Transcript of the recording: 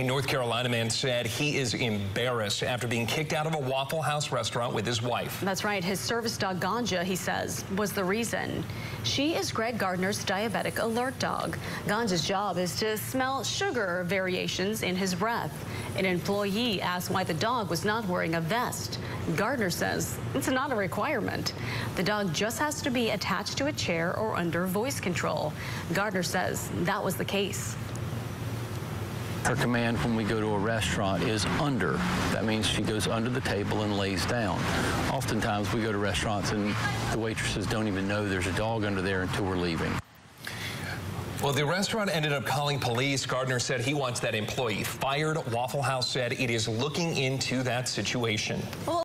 A North Carolina man said he is embarrassed after being kicked out of a Waffle House restaurant with his wife. That's right. His service dog, Ganja, he says, was the reason. She is Greg Gardner's diabetic alert dog. Ganja's job is to smell sugar variations in his breath. An employee asked why the dog was not wearing a vest. Gardner says it's not a requirement. The dog just has to be attached to a chair or under voice control. Gardner says that was the case. Her command when we go to a restaurant is under. That means she goes under the table and lays down. Oftentimes we go to restaurants and the waitresses don't even know there's a dog under there until we're leaving. Well, the restaurant ended up calling police. Gardner said he wants that employee fired. Waffle House said it is looking into that situation. Well